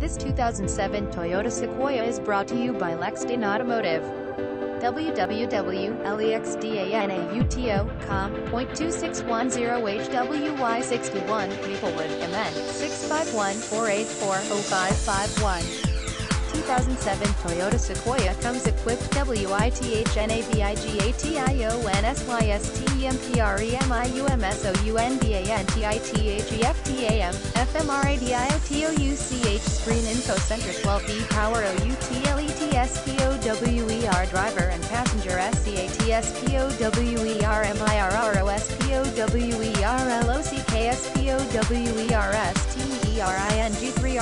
This 2007 Toyota Sequoia is brought to you by Lexdan Automotive. www.lexdanauto.com, .2610HWY61, Maplewood, MN, 651-484-0551. 2007 Toyota Sequoia comes equipped WITHNAVIGATIONSYSTEMPREMIUMSOUNBANTITHEFTAM FMRADIOTOUCH screen info center 12V power OUTLETSPOWER driver and passenger SCATSPOWER MIRROSPOWER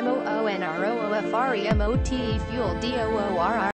MOONROOFRACKSUNROOFREMOTE fuel DOOR